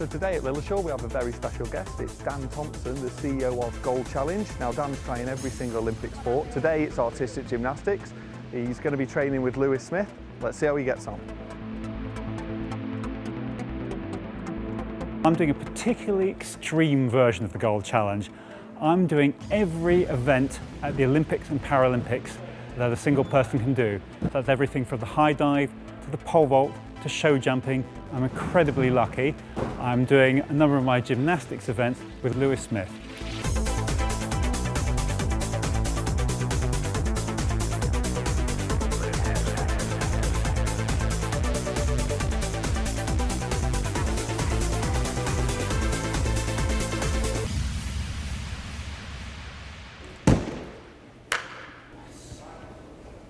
So today at Lilleshall we have a very special guest. It's Dan Thompson, the CEO of Gold Challenge. Now Dan's trying every single Olympic sport. Today it's artistic gymnastics. He's going to be training with Louis Smith. Let's see how he gets on. I'm doing a particularly extreme version of the Gold Challenge. I'm doing every event at the Olympics and Paralympics that a single person can do. That's everything from the high dive to the pole vault to show jumping. I'm incredibly lucky. I'm doing a number of my gymnastics events with Louis Smith.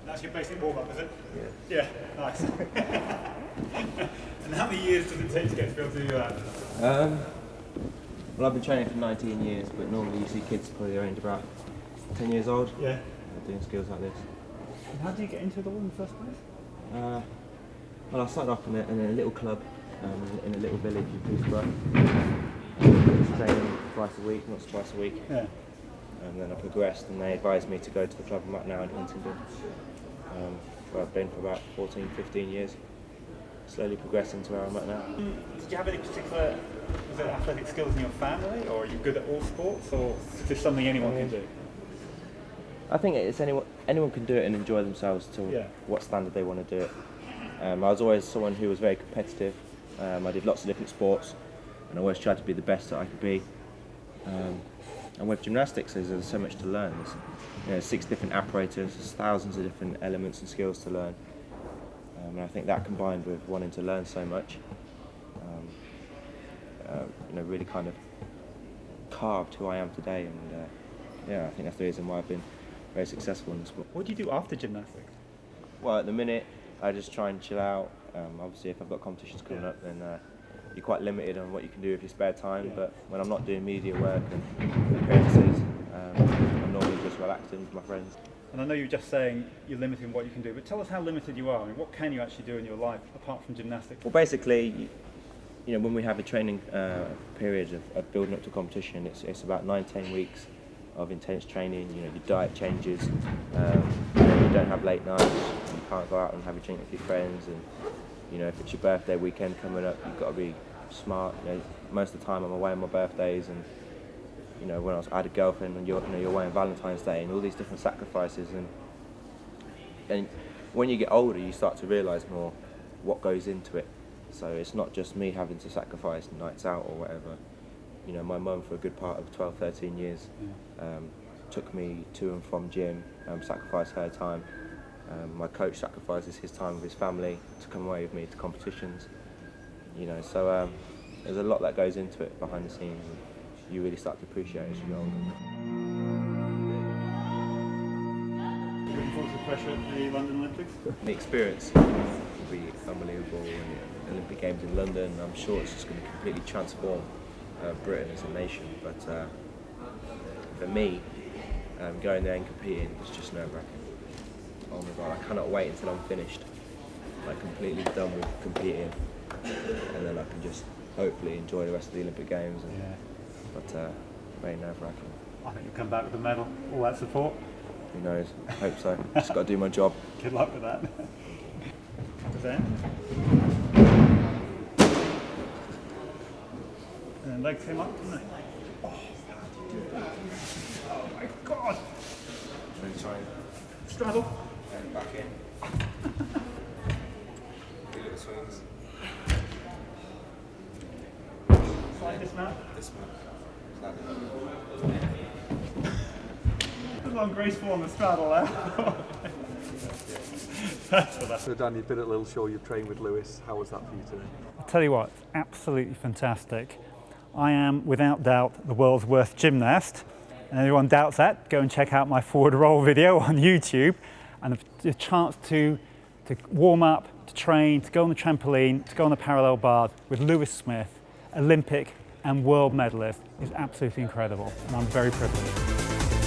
That's your basic warm-up, is it? Yeah. Yeah, nice. and how many years does it take to get to be able to do that? Um, well, I've been training for 19 years, but normally you see kids probably around about 10 years old Yeah. doing skills like this. And how do you get into it all in the first place? Uh, well, I started off in a, in a little club um, in a little village in Peterborough. Um, training twice a week, not twice a week. Yeah. And then I progressed and they advised me to go to the club I'm at now in Huntingdon, um, where I've been for about 14, 15 years. Slowly progressing to where I'm at now. Did you have any particular was it athletic skills in your family, or are you good at all sports, or is this something anyone can do? I think it's anyone anyone can do it and enjoy themselves to Yeah. what standard they want to do it. Um, I was always someone who was very competitive. Um, I did lots of different sports, and I always tried to be the best that I could be. Um, and with gymnastics, there's, there's so much to learn. There's you know, six different apparatus, there's thousands of different elements and skills to learn. Um, and I think that combined with wanting to learn so much, um, uh, you know, really kind of carved who I am today. And uh, yeah, I think that's the reason why I've been very successful in the sport. What do you do after gymnastics? Well, at the minute, I just try and chill out. Um, obviously, if I've got competitions coming up, then uh, you're quite limited on what you can do with your spare time. Yeah. But when I'm not doing media work and appearances, um, I'm normally just relaxing with my friends. And I know you were just saying you're limited in what you can do, but tell us how limited you are. I mean, what can you actually do in your life apart from gymnastics? Well, basically, you- you know, when we have a training uh, period of, of building up to competition, it's, it's about nine, ten weeks of intense training. You know, your diet changes. Um, you, know, you don't have late nights. You can't go out and have a drink with your friends. And you know, if it's your birthday weekend coming up, you've got to be smart. You know, most of the time I'm away on my birthdays, and you know, when I, was, I had a girlfriend, and you're, you know, you're away on Valentine's Day, and all these different sacrifices. And and when you get older, you start to realise more what goes into it. So it's not just me having to sacrifice nights out or whatever. You know, my mum for a good part of 12, 13 years um, took me to and from gym, um, sacrificed her time. Um, my coach sacrifices his time with his family to come away with me to competitions. You know, so um, there's a lot that goes into it behind the scenes. You really start to appreciate as you get older. Looking forward to the pressure at the London Olympics? The experience will be unbelievable. And the Olympic Games in London, I'm sure it's just going to completely transform uh, Britain as a nation. But uh, for me, um, going there and competing is just nerve wracking. Oh my god, I cannot wait until I'm finished, like completely done with competing, and then I can just hopefully enjoy the rest of the Olympic Games. And, Yeah. But uh, very nerve wracking. I think you'll come back with a medal, all that support. Who knows? I hope so. Just got to do my job. Good luck with that. Was? And then legs came up, didn't they? Oh, how did you do that? Oh my god! Really trying Straddle. and back in. Few little swings. Slide this man. This one. A little ungraceful on the straddle there. That's what that So Dan, you've been at Little Lilleshall, you've trained with Louis. How was that for you today? I'll tell you what, absolutely fantastic. I am, without doubt, the world's worst gymnast. And anyone doubts that, go and check out my forward roll video on YouTube. And the chance to, to warm up, to train, to go on the trampoline, to go on the parallel bars with Louis Smith, Olympic and world medalist is absolutely incredible and I'm very privileged.